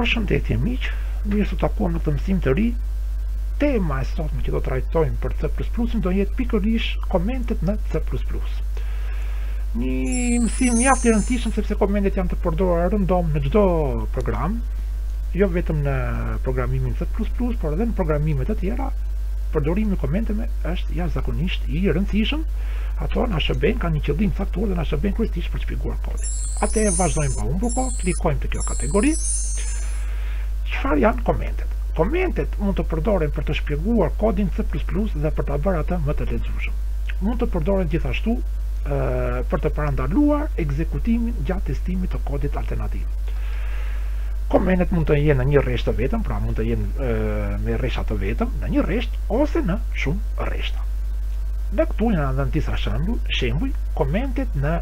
Përshëndetje miq, mirë se u takuam në këtë mësim të ri. Tema e sotme që do trajtojmë për C++ do jetë pikërisht komentet në C++. Një mësim mjaft i rëndësishëm sepse komentet janë të përdorura rëndom në çdo program, jo vetëm në programimin C++, por edhe në programime të tjera, përdorimi i komenteve është jashtëzakonisht i rëndësishëm. Ato na shërbejnë kanë një qëllim të caktuar dhe na shërbejnë kryesisht për të shpjeguar kodin. Atëherë vazhdojmë pa humbur kohë, klikojmë te kjo kategori. Çfarë janë komentet? Komentet mund të përdoren për të shpjeguar kodin C++ dhe për ta bërë atë më të lexueshëm. Mund të përdoren gjithashtu për të parandaluar ekzekutimin gjatë testimit të kodit alternativ. Komentet mund të jenë në një rresht të vetëm, pra mund të jenë me rreshta të vetëm, në një rresht ose në shumë rreshta. Dhe këtu janë dhënë disa shembuj, shembuj komentet në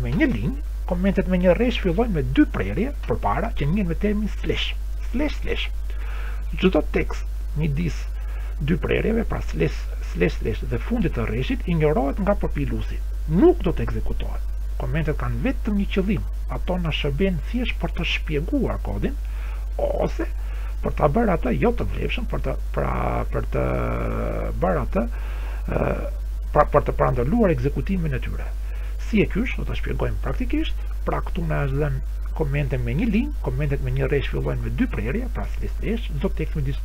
me një linjë, komentet me një rresht fillojnë me dy prerje përpara që njihen me termin slash, slash slash. Çdo tekst midis dy prerjeve, pra slash slash slash dhe fundit të rreshtit injorohet nga përpiluesi. Nuk do të ekzekutohet. Komentet kanë vetëm një qëllim, Ato na shërbejnë thjesht për të shpjeguar kodin ose për ta bërë atë jo të vlefshëm, për të pra për të bërë atë pra për të parandaluar ekzekutimin e tyre. Si e qysh, do ta shpjegojmë praktikisht, pra këtu na është dhënë komente me një linjë, komentet me një rresht fillojnë me dy prerje, pra slesh slesh, çdo tekst midis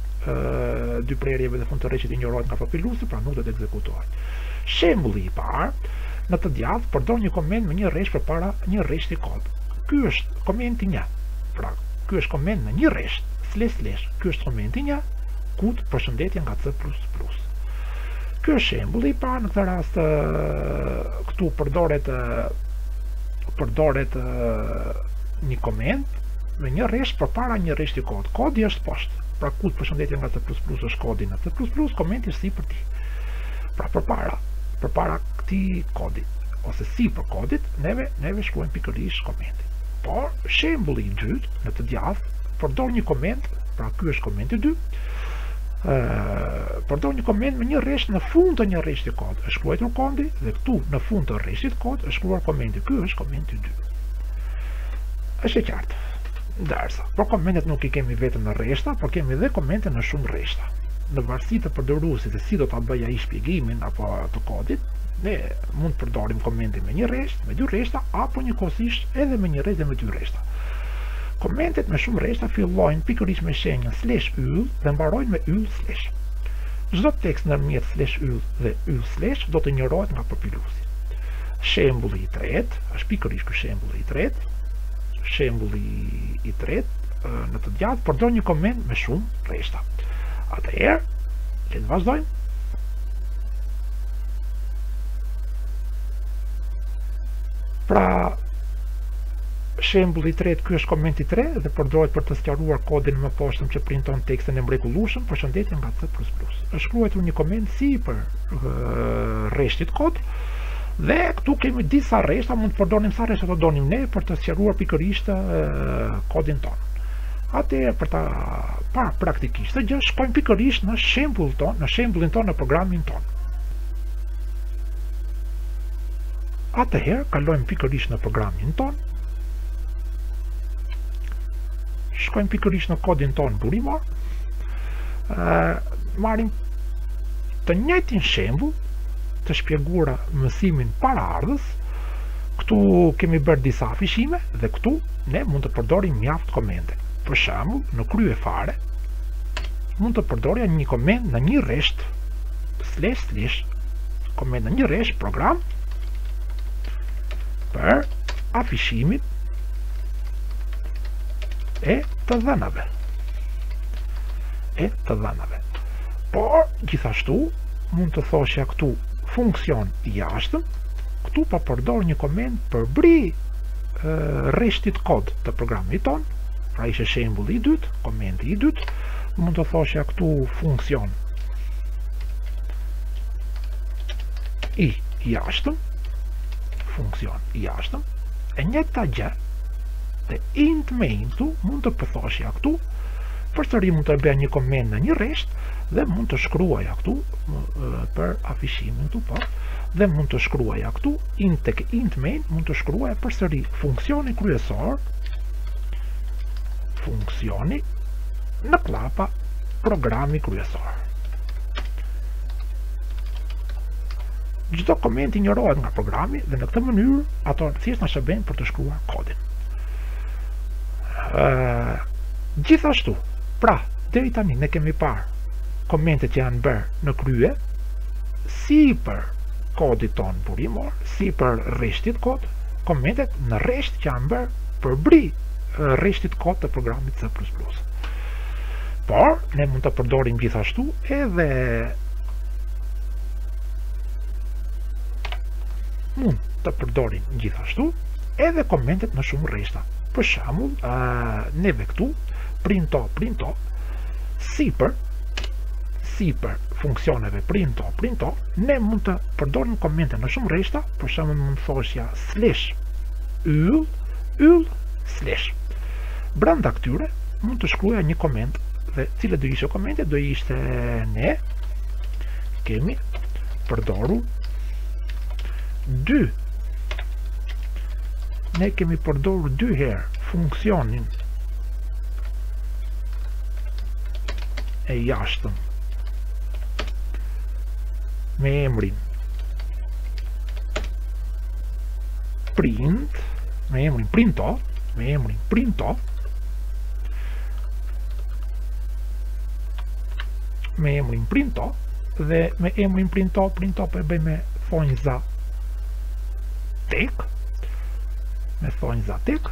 dy prerjeve dhe fund të rreshtit injorohet nga përpiluesi, pra nuk do të ekzekutohet. Shembulli i parë, Në të djathtë përdor një koment me një rresht përpara një rreshti kod. Ky është komenti një. Pra, ky është koment me një rresht, slesh slesh, ky është komenti një, cout përshëndetje nga C++. Ky është shembulli i parë në këtë rast këtu përdoret përdoret një koment me një rresht përpara një rreshti kod. Kodi është poshtë. Pra cout përshëndetje nga C++ është kodi në C++, komenti është sipër tij. Pra përpara, përpara këtij kodi, ose sipër kodit, neve, neve shkruajmë pikërisht komentin. Por, shembulli i dytë, në të djathtë, përdor një koment, pra ky është komenti dy, përdor një koment me një rresht në fund të një rreshti kod. Është shkruar kodi dhe këtu në fund të rreshtit kod është shkruar komenti. Ky është komenti dy. Është e qartë. Por komentet nuk i kemi vetëm në rreshta, por kemi dhe komente në shumë rreshta. Në varësi të përdoruesit se si do ta bëjë ai shpjegimin apo të kodit, ne mund të përdorim komente me një rresht, me dy rreshta apo njëkohësisht edhe me një rresht dhe me dy rreshta. Komentet me shumë rreshta fillojnë pikërisht me shenjën slash yll dhe mbarojnë me yll slash. Çdo tekst ndërmjet slash yll dhe yll slash do të injorohet nga përpiluesi. Shembulli i tretë, është pikërisht ky shembulli i tretë, Shembulli i tretë, në të djathtë përdor një koment me shumë rreshta. Atëherë, le të vazhdojmë. Pra, shembulli i tretë, ky është komenti 3 dhe përdoret për të sqaruar kodin e mëposhtëm që printon tekstin e mrekullueshëm, përshëndetje nga C++. Është shkruar një koment sipër rreshtit kod, Dhe këtu kemi disa rreshta, mund të përdonim sa rreshta të donim ne për të sqaruar pikërisht kodin tonë. Atëherë për ta parë praktikisht këtë gjë, shkojmë pikërisht në shembull, në shembullin tonë në programin tonë. Atëherë kalojmë pikërisht në programin tonë. Shkojmë pikërisht në kodin tonë burimor. Ë marrim të njëjtin shembull të shpjeguar mësimin paraardhës, këtu kemi bërë disa afishime dhe këtu ne mund të përdorim mjaft komente. Për shembull, në krye fare, mund të përdorja një koment në një rresht, slash slash, koment në një rresht program, për afishimin e të dhënave. E të dhënave. Por, gjithashtu, mund të thosha këtu funksion i jashtëm, këtu pa po përdor një koment përbri rreshtit kod të programit tonë, pra ishte shembulli i dytë, komenti i dytë, mund të thosha këtu funksion i jashtëm, funksion i jashtëm, e njëjta gjë, te int main këtu mund të thosha këtu, përsëri mund të bëja një koment në një rresht, dhe mund të shkruaja këtu për afishimin këtu po dhe mund të shkruaja këtu int tek int main mund të shkruaja përsëri funksioni kryesor funksioni në kllapa programi kryesor çdo koment injorohet nga programi dhe në këtë mënyrë ato thjesht na shërbejnë për të shkruar kodin. Ëh, gjithashtu, pra, Deri tani ne kemi parë komentet që janë bërë në krye, si për kodit tonë burimor, si për rreshtit kod, komentet në rresht që janë bërë përbri rreshtit kod të programit C++. Por, ne mund të përdorim gjithashtu edhe mund të përdorim gjithashtu edhe komentet në shumë rreshta. Për shembull, neve këtu printo, printo, sipër, sipër funksioneve printo, printo, ne mund të përdorim komente në shumë rreshta, për shembull mund thoshja slash yll, yll slash. Brenda këtyre mund të shkruaja një koment dhe cila do ishte komenti do ishte ne kemi përdorur dy ne kemi përdorur dy herë funksionin e jashtëm me emrin print me emrin printo me emrin printo me emrin printo dhe me emrin printo printo po e bëj me thonjëza teke me thonjëza teke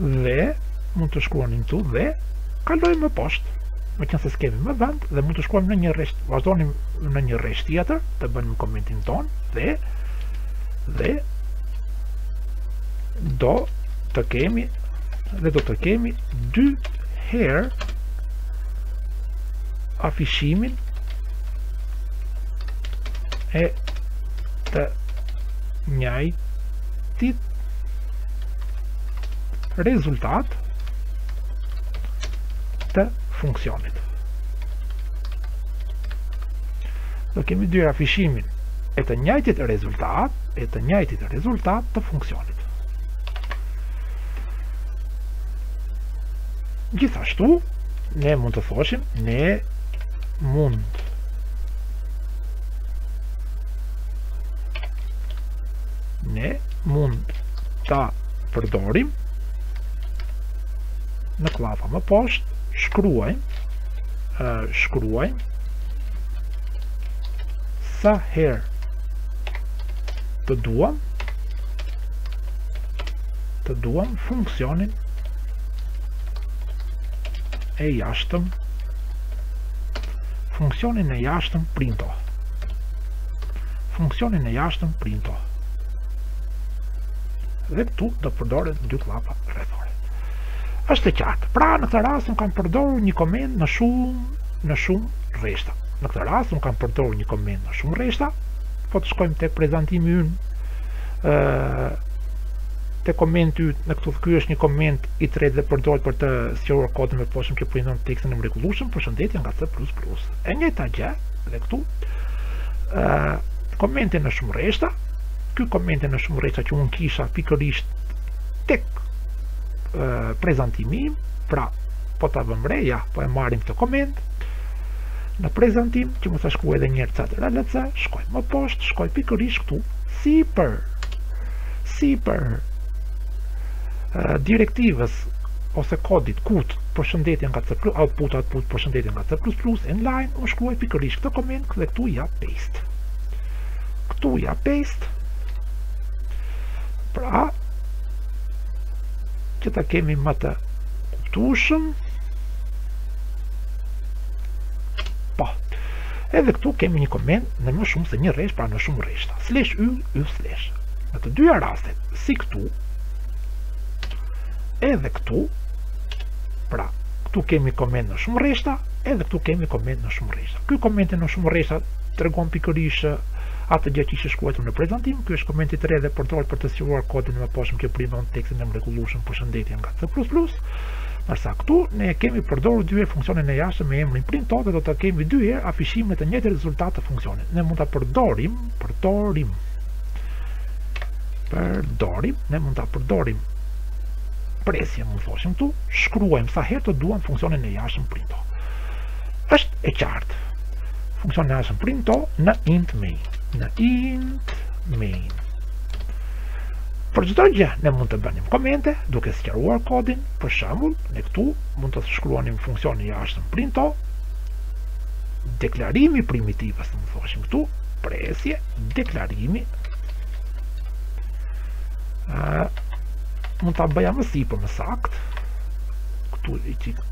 dhe mund të shkruanim këtu dhe kalojmë më poshtë më qënë se s'kemi më vend dhe mund të shkruanim në një rresht vazhdonim në një rresht tjetër të bënim komentin tonë dhe dhe do të kemi dhe do të kemi dy herë afishimin e të njëjtit rezultat të funksionit. Do kemi dy herë afishimin e të njëjtit rezultat, e të njëjtit rezultat të funksionit. Gjithashtu, ne mund të thoshim, ne mund ne mund ta përdorim në kllapa më poshtë shkruajmë shkruajmë sa herë të duam të duam funksionin e jashtëm funksionin e jashtëm printo funksionin e jashtëm printo. Dhe këtu do përdoren dy klapa rrethore. Është e qartë. Pra në këtë rast un kam përdorur një koment në shumë në shumë rreshta. Në këtë rast un kam përdorur një koment në shumë rreshta. Po të shkojmë tek prezantimi ynë. ë te komenti yt në këtu ky është një koment i tretë dhe përdoret për të sqaruar kodin e mëposhtëm që printon tekstin e mrekullueshëm. Përshëndetje nga C++. E njëjta gjë dhe këtu komenti në shumë rreshta ky koment në shumë rreshta që unë kisha pikërisht tek prezantimi pra po ta vëmë re ja po e marrim këtë koment në prezantim që mos ta shkruaj edhe njëherë të atëra lëca, shkoj më poshtë, shkoj pikërisht këtu, sipër, sipër direktivës ose kodit cout përshëndetje nga C++ output output përshëndetje nga C++ endline unë shkruaj pikërisht këtë koment dhe këtu ja paste këtu ja paste pra që ta kemi më të kuptushëm po edhe këtu kemi një koment në më shumë se një rresht pra në shumë rreshta slash yll yll slash në të dyja rastet si këtu edhe këtu, pra, këtu kemi koment në shumë rreshta, edhe këtu kemi koment në shumë rreshta. Ky koment në shumë rreshta tregon pikërisht atë gjë që ishte shkruar në prezantim, ky është komenti i tretë dhe përdoret për të sqaruar kodin e mëposhtëm që printon tekstin e mrekullueshëm përshëndetje nga C++. Ndërsa këtu ne kemi përdorur dy herë funksionin e jashtëm me emrin printo dhe do ta kemi dy herë afishimin e të njëjtit rezultat të funksionit. Ne mund ta përdorim, përdorim. Përdorim, ne mund ta përdorim Presje, mund të thoshim këtu, shkruajmë sa herë të duam funksionin e jashtëm printo. Është e qartë. Funksionin e jashtëm printo në int main, në int main. Për çdo gjë ne mund të bënim komente duke sqaruar kodin, për shembull, ne këtu mund të shkruanim funksionin e jashtëm printo deklarimi primitivës, mund të thoshim këtu, presje, deklarimi mund ta bëja më sipër më sakt këtu një çik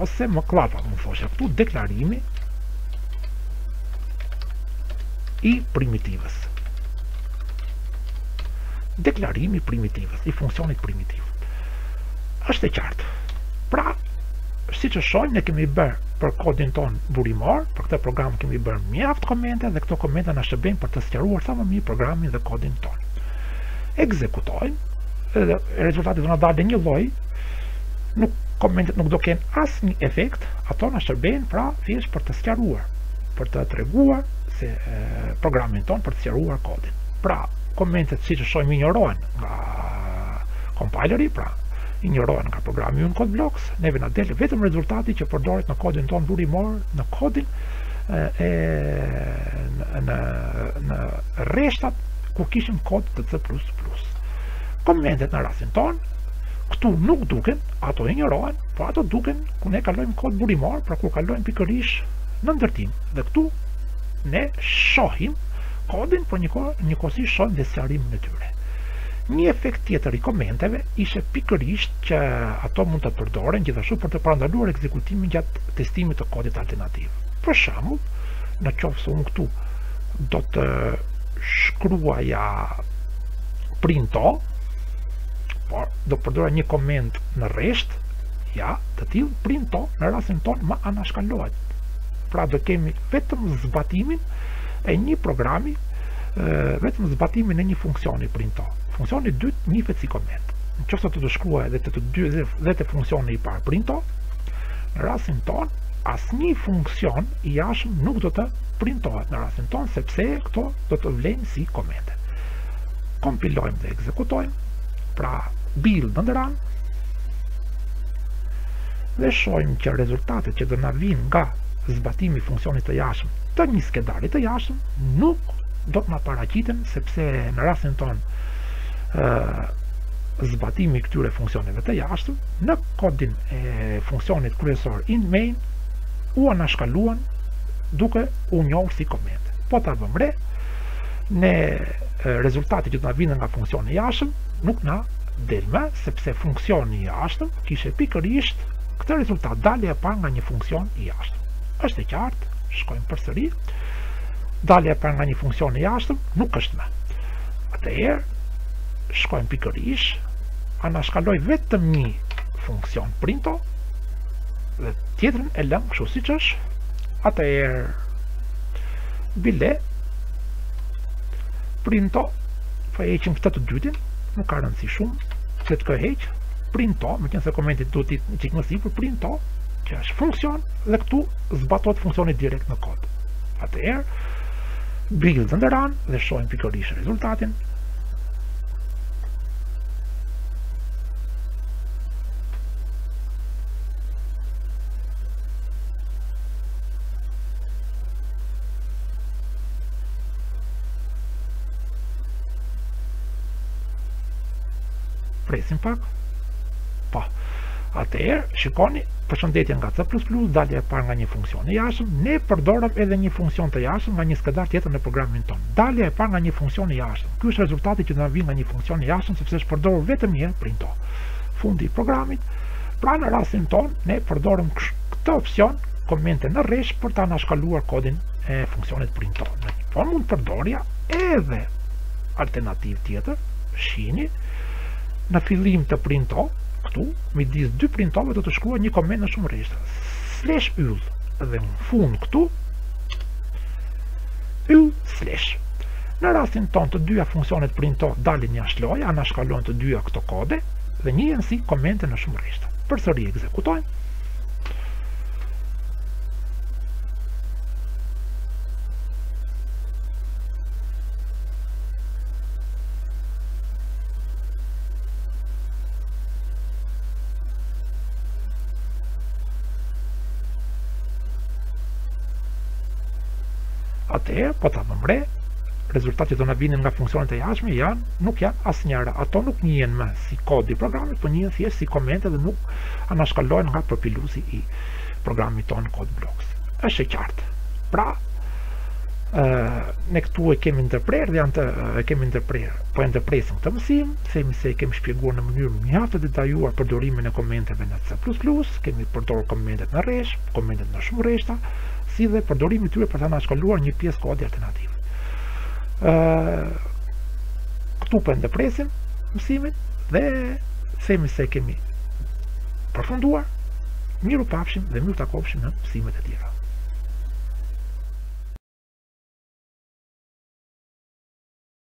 ose me kllapa mund të thosha këtu deklarimi i primitivës deklarimi i primitivës i funksionit primitiv është e qartë pra siç e shohim ne kemi bërë për kodin tonë burimor, për këtë program kemi bërë mjaft komente dhe këto komente na shërbejnë për të sqaruar sa më mirë programin dhe kodin tonë. Ekzekutojmë dhe rezultati do na dalë njëlloj. Nuk komentet nuk do kenë asnjë efekt, ato na shërbejnë pra thjesht për të sqaruar, për të treguar se e, programin tonë për të sqaruar kodin. Pra, komentet siç e shohim injorohen nga kompajleri, pra injorohen nga programi ynë CodeBlocks, neve na del vetëm rezultati që përdoret në kodin tonë burimor, në kodin e në në rreshtat ku kishim kod të C++. Komentet në rastin tonë këtu nuk duken, ato injorohen, po ato duken kur ne kalojmë kod burimor, pra kur kalojmë pikërisht në ndërtim. Dhe këtu ne shohim kodin, por njëkohësisht shohim dhe sqarimin e tyre. Një efekt tjetër i komenteve ishte pikërisht që ato mund të përdoren gjithashtu për të parandaluar ekzekutimin gjatë testimit të kodit alternativ. Për shembull, në qoftë se unë këtu do të shkruaja printo, por do përdora një koment në rresht, ja, të tillë printo në rastin tonë më anashkalohet. Pra do kemi vetëm zbatimin e një programi vetëm zbatimin e një funksioni printo. Funksioni i dytë njifet si koment. Në qoftë se të të shkruaj edhe të të dy dhe te funksioni i parë printo, në rastin tonë asnjë funksion i jashtëm nuk do të printohet në rastin tonë sepse këto do të vlejnë si komente. Kompilojmë dhe ekzekutojmë. Pra, build and run dhe shohim që rezultatet që do na vijnë nga zbatimi i funksionit të jashtëm të një skedari të jashtëm nuk do të na paraqiten sepse në rastin tonë zbatimi i këtyre funksioneve të jashtëm në kodin e funksionit kryesor in main u anashkaluan duke u njohur si komente. Po ta vëmë re, ne rezultati që do na vinte nga funksioni i jashtëm nuk na del më sepse funksioni i jashtëm kishte pikërisht këtë rezultat dalje e parë nga një funksion i jashtëm. Është e qartë, shkojmë përsëri. Dalje e parë nga një funksion i jashtëm nuk është më. Atëherë shkojmë pikërisht anashkaloj vetëm një funksion printo dhe tjetrën e lëmë kështu siç është atëherë bile printo po e heqim këtë të dytin nuk ka rëndësi shumë se te kjo heq printo meqenëse komenti duhet të ikë më sipër printo Që është funksion dhe këtu zbatohet funksioni direkt në kod. Atëherë, build and run dhe shohim pikërisht rezultatin. Presim pak. Po. Atëherë, shikoni, përshëndetje nga C++, dalja e parë nga një funksion i jashtëm, ne përdorëm edhe një funksion të jashtëm nga një skedar tjetër në programin tonë. Dalja e parë nga një funksion i jashtëm. Ky është rezultati që na vjen nga një funksion i jashtëm sepse është përdorur vetëm një printo. Fundi i programit. Pra në rastin tonë, ne përdorëm këtë opsion komente në rresht për ta anashkaluar kodin e funksionit printo. Ne po mund të përdorja edhe alternativë tjetër, shihni, në fillim të printo, Këtu, midis dy printove do të shkruaj një koment në shumë rreshta. Slash yll dhe në fund këtu yll slash. Në rastin tonë të dyja funksionet printo dalin jashtë loje, anashkalohen të dyja këto kode dhe njihen si komente në shumë rreshta. Përsëri ekzekutojmë. Atëherë, po ta vëmë re, rezultatet që do na vinin nga funksionet e jashtme janë nuk janë asnjëra. Ato nuk njihen më si kod i programit, por njihen thjesht si komente dhe nuk anashkalohen nga përpiluesi i programit tonë Code Blocks. Është e qartë. Pra, ë ne këtu e kemi ndërprerë dhe janë të e kemi ndërprerë Po e ndërpresim këtë mësim, themi se e kemi shpjeguar në mënyrë mjaft të detajuar përdorimin e komenteve në C++, kemi përdorur komentet në rresht, komentet në shumë rreshta, si dhe përdorimin e tyre për të anashkaluar një pjesë kodi alternativ. Ë këtu po e ndërpresim mësimin dhe themi se e kemi përfunduar. Mirupafshim dhe mirë u takofshim në mësimet e tjera.